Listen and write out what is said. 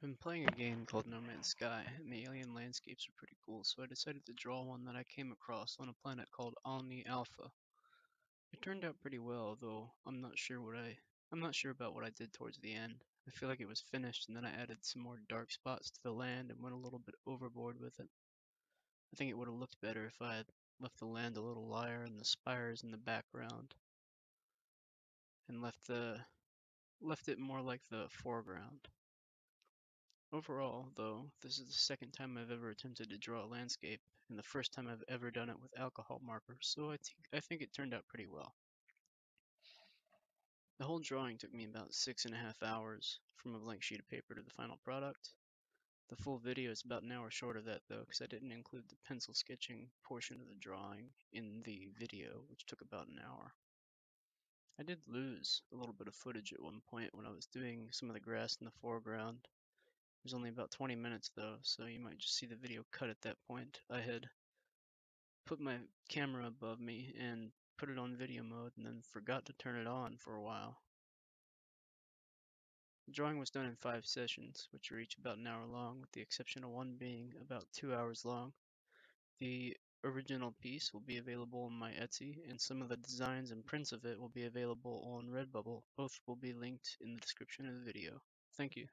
been playing a game called No Man's Sky, and the alien landscapes are pretty cool, so I decided to draw one that I came across on a planet called Alney Alpha. It turned out pretty well, though I'm not sure what I I'm not sure about what I did towards the end. I feel like it was finished and then I added some more dark spots to the land and went a little bit overboard with it. I think it would have looked better if I had left the land a little lighter and the spires in the background and left the left it more like the foreground. Overall, though, this is the second time I've ever attempted to draw a landscape, and the first time I've ever done it with alcohol markers, so I think I think it turned out pretty well. The whole drawing took me about six and a half hours, from a blank sheet of paper to the final product. The full video is about an hour short of that though, because I didn't include the pencil sketching portion of the drawing in the video, which took about an hour. I did lose a little bit of footage at one point when I was doing some of the grass in the foreground, there's only about 20 minutes though, so you might just see the video cut at that point. I had put my camera above me and put it on video mode and then forgot to turn it on for a while. The drawing was done in five sessions, which were each about an hour long, with the exception of one being about two hours long. The original piece will be available on my Etsy, and some of the designs and prints of it will be available on Redbubble. Both will be linked in the description of the video. Thank you.